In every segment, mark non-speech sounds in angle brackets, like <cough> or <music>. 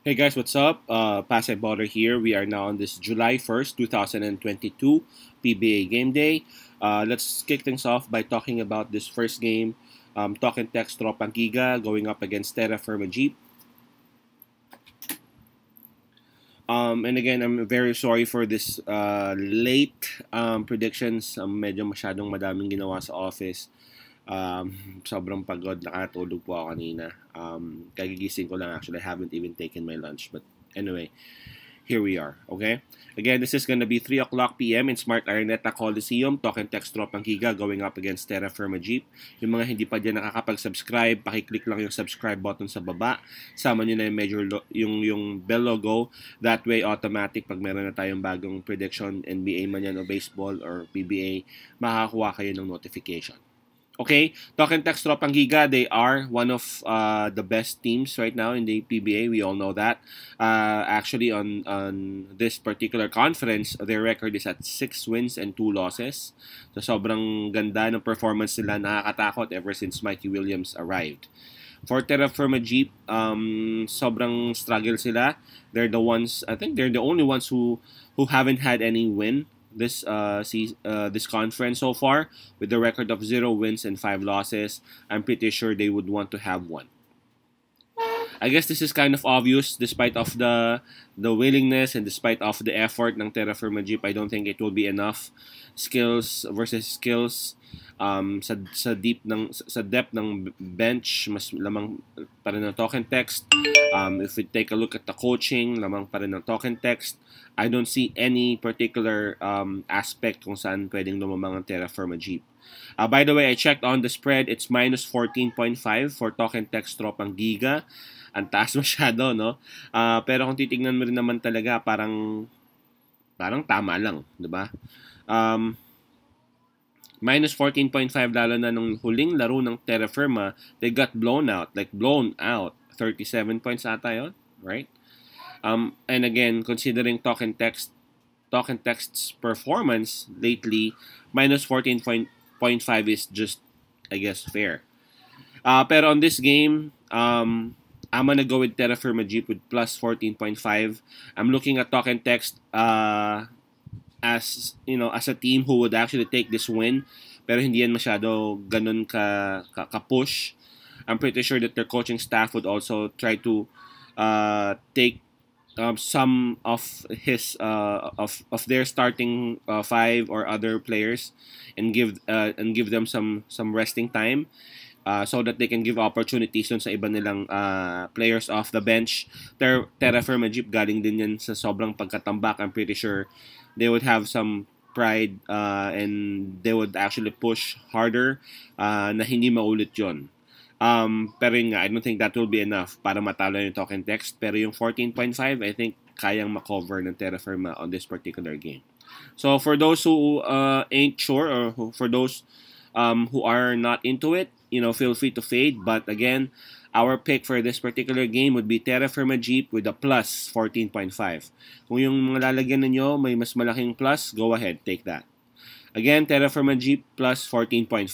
Hey guys, what's up? Uh, Pasay Baller here. We are now on this July 1st, 2022 PBA Game Day. Uh, let's kick things off by talking about this first game. Um, Talk and Text Tropang Giga going up against Terra Firma Jeep. Um, and again, I'm very sorry for this uh, late um, predictions. Um, medyo masyadong madaming ginawa sa office. Um, sobrang pagod, nakatulog po ako kanina. Um, kagigising ko lang actually, I haven't even taken my lunch. But anyway, here we are, okay? Again, this is gonna be 3 o'clock p.m. in Smart Araneta Coliseum. Talk and Text Tropang Giga going up against Terra Firma Jeep. Yung mga hindi pa dyan nakakapag-subscribe, pakiclick lang yung subscribe button sa baba. Sama nyo na yung, major yung, yung bell logo. That way, automatic, pag meron na tayong bagong prediction, NBA man yan o baseball or PBA, makakuha kayo ng notification. Okay, Talk and Text Tropang Giga, they are one of uh, the best teams right now in the PBA. We all know that. Uh, actually, on, on this particular conference, their record is at 6 wins and 2 losses. So, sobrang ganda ng performance nila. Nakakatakot ever since Mikey Williams arrived. For Terra Firma Jeep, um, sobrang struggle sila. They're the ones, I think they're the only ones who, who haven't had any win this uh, see, uh, this conference so far with a record of zero wins and five losses. I'm pretty sure they would want to have one. I guess this is kind of obvious despite of the the willingness and despite of the effort ng Terra Firma Jeep. I don't think it will be enough skills versus skills um, sa sa deep ng sa depth ng bench mas lamang pa rin ng token text. Um, if we take a look at the coaching, lamang pa rin ng token text. I don't see any particular um, aspect kung saan pwedeng lumamang ang Terra Firma Jeep. Uh, by the way, I checked on the spread. It's minus 14.5 for token text tropang giga. Ang taas <laughs> masyado, no? Uh, pero kung titingnan mo rin naman talaga, parang parang tama lang, 'di ba? Um, minus 14.5 lalo na nung huling laro ng Terra Firma, they got blown out, like blown out. 37 points ata yun, right? Um, and again, considering and text, and text's performance lately, minus 14.5 is just, I guess, fair. Uh, pero on this game, um, I'm gonna go with Terra Firma Jeep with plus 14.5. I'm looking at talk and text uh, as you know as a team who would actually take this win, pero hindi yan masyado ganun ka, ka, ka push. I'm pretty sure that their coaching staff would also try to uh, take um, some of his uh, of of their starting uh, five or other players and give uh, and give them some some resting time uh, so that they can give opportunities dun sa iba nilang uh, players off the bench. Ter Terra Firma Jeep galing din yan sa sobrang pagkatambak. I'm pretty sure they would have some pride uh, and they would actually push harder uh, na hindi maulit yon. Um, pero yun nga, I don't think that will be enough para matalo yung token text. Pero yung 14.5, I think kayang makover ng Terra Firma on this particular game. So for those who uh, ain't sure or for those um, who are not into it, you know, feel free to fade. But again, our pick for this particular game would be Terra Firma Jeep with a plus 14.5. Kung yung mga lalagyan ninyo may mas malaking plus, go ahead, take that. Again, Terra Firma Jeep plus 14.5.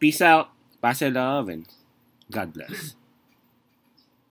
Peace out, pass love, and God bless.